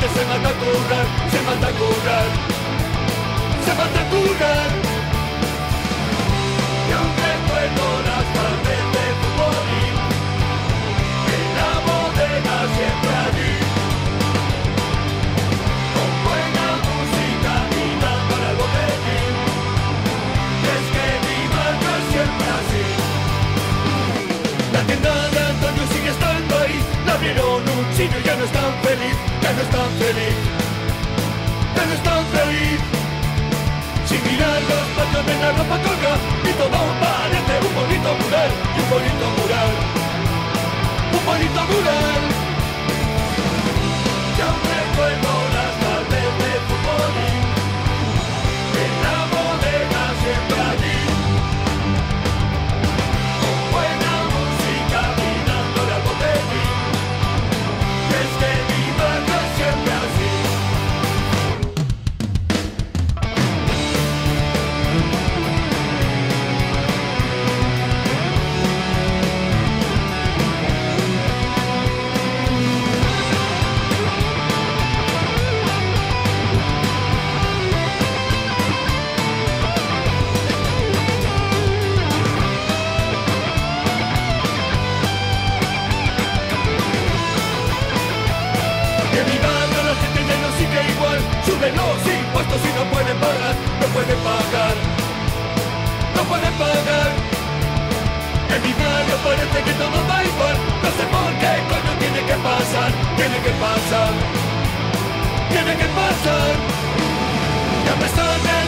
gente se mata a curar, se mata a curar, se mata a curar. Y aún recuerdo las tardes de fútbol en la bodega siempre allí. Con buena música mirando al botequín. Es que mi barrio es siempre así. La tienda de Antonio sigue estando ahí. La vieron un chino y ya no es tan feliz, ya no es un Suben los impuestos y no pueden pagar No pueden pagar No pueden pagar. En mi barrio parece que todo va igual No sé por qué coño tiene que pasar Tiene que pasar Tiene que pasar. Y a pesar de